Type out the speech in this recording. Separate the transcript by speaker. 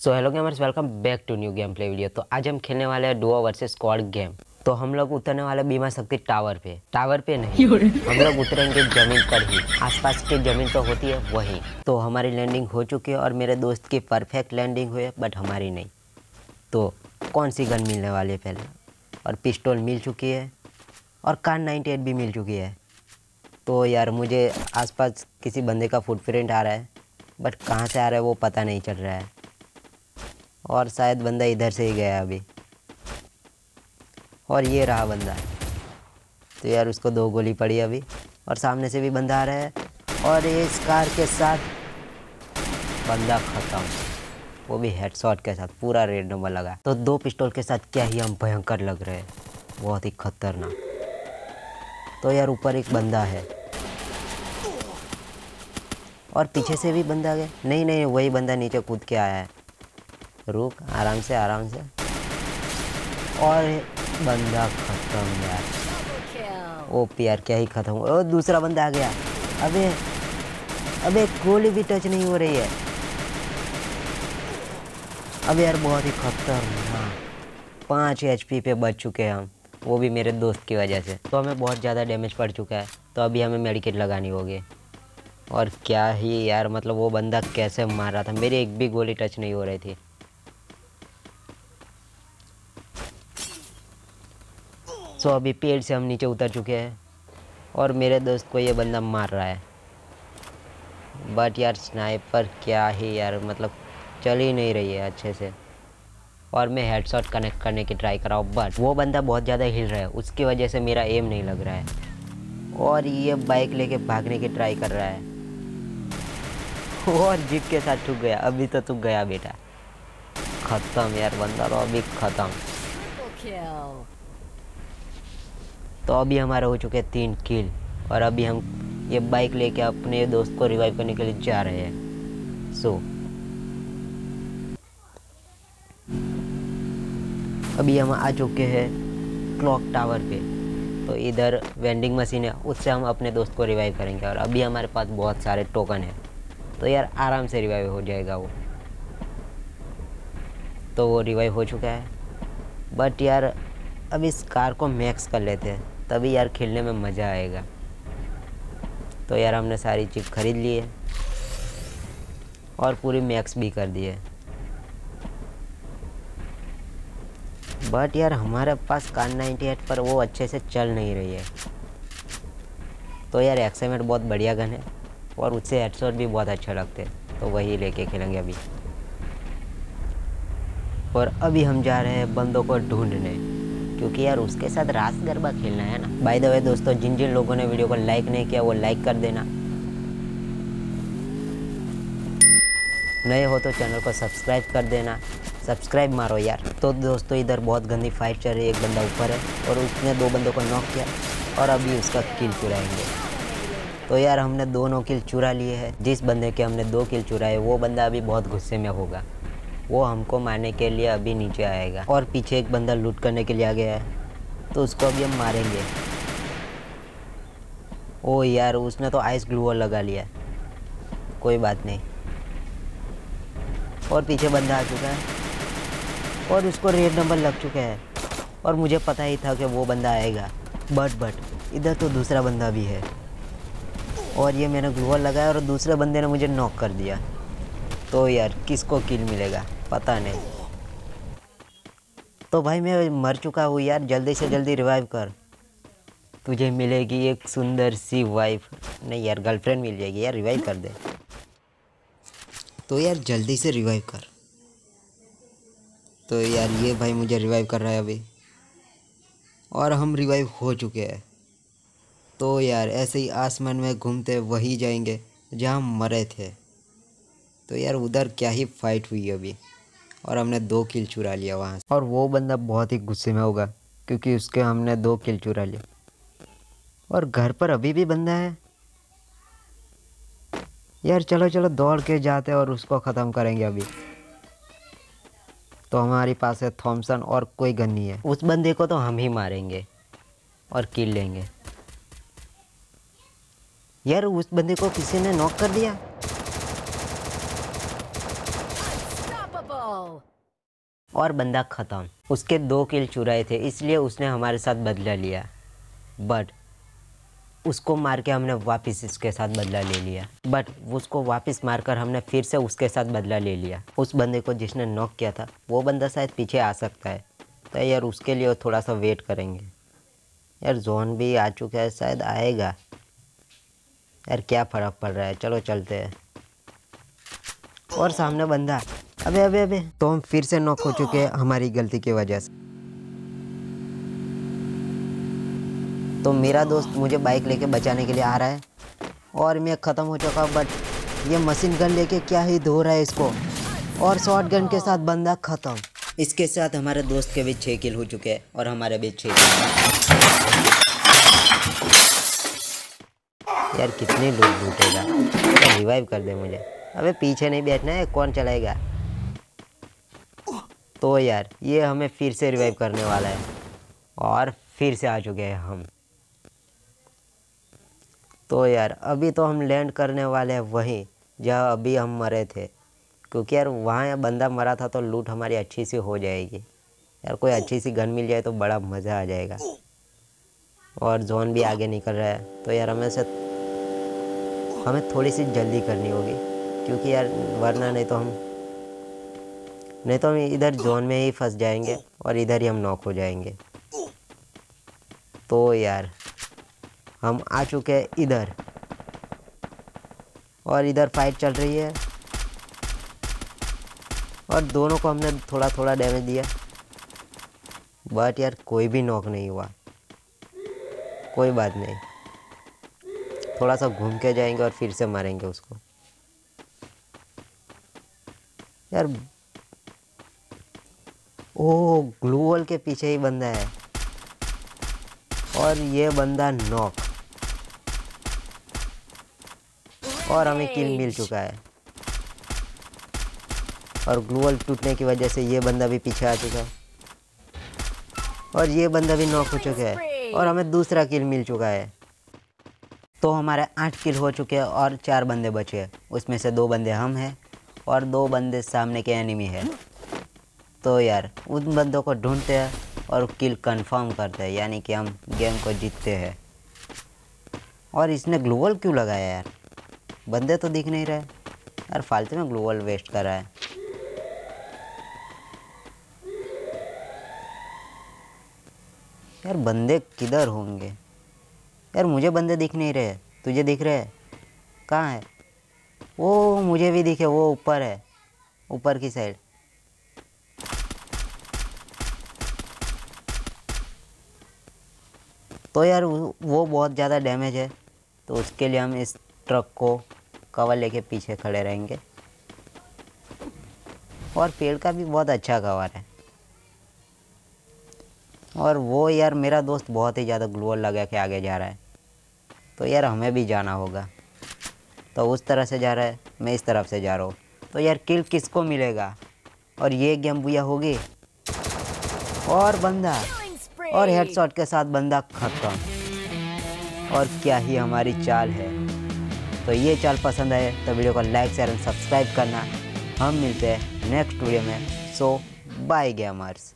Speaker 1: So hello gamers welcome back to new game play video तो आज हम खेलने वाले हैं डुओ वर्सेस स्क्वाड गेम तो हम लोग उतरने वाले बीमा शक्ति टावर पे। टावर पे नहीं। हम लोग उतरेंगे ज़मीन पर ही। आसपास की ज़मीन तो होती है वहीं। तो हमारी लैंडिंग हो चुकी है और मेरे दोस्त की परफेक्ट लैंडिंग हुई है बट हमारी नहीं। तो कौन सी गन मिलने वाली है पहले? और पिस्टल मिल चुकी है। और कार 98 भी मिल चुकी है। तो यार मुझे आसपास किसी बंदे का फुटप्रिंट आ रहा है बट कहाँ से आ रहा है वो पता नहीं चल रहा है। और शायद बंदा इधर से ही गया अभी। और ये रहा बंदा। तो यार उसको दो गोली पड़ी अभी। और सामने से भी बंदा आ रहा है। और इस कार के साथ बंदा ख़त्म। वो भी हेडशॉट के साथ, पूरा रेड नंबर लगा। तो दो पिस्टल के साथ क्या ही हम भयंकर लग रहे हैं। बहुत ही खतरनाक। तो यार ऊपर एक बंदा है। और पीछे से भी बंदा गया। नहीं नहीं, वही बंदा नीचे कूद के आया है। रुक, आराम से आराम से। और बंदा खत्म यार। ओ यार क्या ही खत्म ओ, दूसरा बंदा आ गया। अबे अबे, गोली भी टच नहीं हो रही है। अब यार बहुत ही खतरनाक। पाँच एच पे बच चुके हैं हम। वो भी मेरे दोस्त की वजह से। तो हमें बहुत ज़्यादा डैमेज पड़ चुका है। तो अभी हमें मेडिकेट लगानी होगी। और क्या ही यार मतलब वो बंदा कैसे मार रहा था। मेरी एक भी गोली टच नहीं हो रही थी। सो so, अभी पेड़ से हम नीचे उतर चुके हैं और मेरे दोस्त को ये बंदा मार रहा है। बट यार स्नाइपर क्या ही यार मतलब चल ही नहीं रही है अच्छे से। और मैं हेडशॉट कनेक्ट करने की ट्राई कर रहा हूँ बट वो बंदा बहुत ज़्यादा हिल रहा है उसकी वजह से मेरा एम नहीं लग रहा है। और ये बाइक लेके भागने की ट्राई कर रहा है। और जीप के साथ ठुक गया अभी तो तुक गया बेटा। ख़त्म यार बंदा तो अभी ख़त्म। तो अभी हमारे हो चुके हैं तीन किल और अभी हम ये बाइक लेके अपने दोस्त को रिवाइव करने के लिए जा रहे हैं। सो अभी हम आ चुके हैं क्लॉक टावर पे। तो इधर वेंडिंग मशीन है, उससे हम अपने दोस्त को रिवाइव करेंगे। और अभी हमारे पास बहुत सारे टोकन है। तो यार आराम से रिवाइव हो जाएगा वो। तो वो रिवाइव हो चुका है। बट यार, अब इस कार को मैक्स कर लेते हैं। तभी यार खेलने में मज़ा आएगा। तो यार हमने सारी चीज़ खरीद ली है। और पूरी मैक्स भी कर दी है। बट यार हमारे पास कार 98 पर वो अच्छे से चल नहीं रही है। तो यार एक्सएमेट बहुत बढ़िया गन है। और उससे हेडशॉट भी बहुत अच्छे लगते हैं। तो वही लेके खेलेंगे अभी। और अभी हम जा रहे हैं बंदों को ढूँढने। क्योंकि यार उसके साथ रास गरबा खेलना है ना। बाय द वे दोस्तों, जिन जिन लोगों ने वीडियो को लाइक नहीं किया, वो लाइक कर देना। नए हो तो चैनल को सब्सक्राइब कर देना। सब्सक्राइब मारो यार। तो दोस्तों, इधर बहुत गंदी फाइट चल रही है। एक बंदा ऊपर है और उसने दो बंदों को नॉक किया और अभी उसका किल चुराएँगे। तो यार हमने दोनों किल चुरा लिए हैं। जिस बंदे के हमने दो किल चुराए, वो बंदा अभी बहुत गुस्से में होगा। वो हमको मारने के लिए अभी नीचे आएगा। और पीछे एक बंदा लूट करने के लिए आ गया है। तो उसको अभी हम मारेंगे। ओ यार, उसने तो आइस ग्लूअर लगा लिया। कोई बात नहीं। और पीछे बंदा आ चुका है। और उसको रेड नंबर लग चुका है। और मुझे पता ही था कि वो बंदा आएगा। बट बट इधर तो दूसरा बंदा भी है। और ये मैंने ग्लूअर लगाया और दूसरे बंदे ने मुझे नॉक कर दिया। तो यार, किसको किल मिलेगा? पता नहीं। तो भाई मैं मर चुका हूँ यार, जल्दी से जल्दी रिवाइव कर। तुझे मिलेगी एक सुंदर सी वाइफ नहीं यार गर्लफ्रेंड मिल जाएगी यार रिवाइव कर दे। तो यार जल्दी से रिवाइव कर। तो यार ये भाई मुझे रिवाइव कर रहा है अभी। और हम रिवाइव हो चुके हैं। तो यार ऐसे ही आसमान में घूमते वही जाएँगे जहाँ मरे थे। तो यार उधर क्या ही फाइट हुई अभी। और हमने दो किल चुरा लिया वहाँ से। और वो बंदा बहुत ही गुस्से में होगा, क्योंकि उसके हमने दो किल चुरा लिया। और घर पर अभी भी बंदा है? यार चलो चलो दौड़ के जाते और उसको ख़त्म करेंगे अभी। तो हमारे पास है थॉमसन और कोई गन नहीं है। उस बंदे को तो हम ही मारेंगे और किल लेंगे। यार उस बंदे को किसी ने नॉक कर दिया? और बंदा ख़त्म। उसके दो किल चुराए थे, इसलिए उसने हमारे साथ बदला लिया। बट उसको मार के हमने वापस इसके साथ बदला ले लिया। बट उसको वापस मारकर हमने फिर से उसके साथ बदला ले लिया। उस बंदे को जिसने नॉक किया था, वो बंदा शायद पीछे आ सकता है। तो यार उसके लिए थोड़ा सा वेट करेंगे। यार जोन भी आ चुका है, शायद आएगा। यार क्या फ़र्क पड़ रहा है? चलो चलते हैं। और सामने बंदा। अबे अबे अबे। तो हम फिर से नॉक हो चुके हैं हमारी गलती की वजह से। तो मेरा दोस्त मुझे बाइक लेके बचाने के लिए आ रहा है और मैं ख़त्म हो चुका बट ये मशीन गन लेके क्या ही धो रहा है इसको? और शॉर्ट गन के साथ बंदा ख़त्म। इसके साथ हमारे दोस्त के भी छः किल हो चुके हैं और हमारे भी छः किल यार, कितने लोग लूटेगा? रिवाइव कर दे मुझे। अबे, पीछे नहीं बैठना है, कौन चलाएगा? तो यार, ये हमें फिर से रिवाइव करने वाला है। और फिर से आ चुके हैं हम। तो यार, अभी तो हम लैंड करने वाले हैं वहीं, जहाँ अभी हम मरे थे। क्योंकि यार, वहाँ बंदा मरा था तो लूट हमारी अच्छी सी हो जाएगी। यार, कोई अच्छी सी गन मिल जाए तो बड़ा मज़ा आ जाएगा। और जोन भी आगे निकल रहा है। तो यार, हमें से, हमें थोड़ी सी जल्दी करनी होगी। क्योंकि यार, वरना नहीं तो हम नहीं तो हम इधर जोन में ही फंस जाएँगे और इधर ही हम नॉक हो जाएँगे। तो यार, हम आ चुके हैं इधर। और इधर फाइट चल रही है। और दोनों को हमने थोड़ा थोड़ा डैमेज दिया। बट यार, कोई भी नॉक नहीं हुआ। कोई बात नहीं। थोड़ा सा घूम के जाएँगे और फिर से मारेंगे उसको। यार ओ ग्लूवल के पीछे ही बंदा है। और ये बंदा नॉक। और हमें किल मिल चुका है। और ग्लूवल टूटने की वजह से ये बंदा भी पीछे आ चुका। है और ये बंदा भी नॉक हो चुका है। और हमें दूसरा किल मिल चुका है। तो हमारे आठ किल हो चुके हैं और चार बंदे बचे हैं। उसमें से दो बंदे हम हैं और दो बंदे सामने के एनिमी है। तो यार, उन बंदों को ढूंढते हैं और किल कंफर्म करते हैं, यानी कि हम गेम को जीतते हैं। और इसने ग्लोवल क्यों लगाया यार? बंदे तो दिख नहीं रहे। यार, फालतू में ग्लोवल वेस्ट कर रहा है। यार, बंदे किधर होंगे? यार, मुझे बंदे दिख नहीं रहे। तुझे दिख रहे? कहाँ है? वो मुझे भी दिखे, वो ऊपर है। ऊपर की साइड तो यार वो बहुत ज़्यादा डैमेज है। तो उसके लिए हम इस ट्रक को कवर लेके पीछे खड़े रहेंगे। और पेड़ का भी बहुत अच्छा कवर है। और वो यार मेरा दोस्त बहुत ही ज़्यादा ग्लोअर लगा के आगे जा रहा है। तो यार हमें भी जाना होगा। तो उस तरह से जा रहा है, मैं इस तरफ़ से जा रहा हूँ। तो यार किल किसको मिलेगा? और ये गेम बुया होगी? और बंदा। और हेडशॉट के साथ बंदा खत्म। और क्या ही हमारी चाल है। तो ये चाल पसंद आए तो वीडियो को लाइक शेयर एंड सब्सक्राइब करना। हम मिलते हैं नेक्स्ट वीडियो में। सो बाय गेमर्स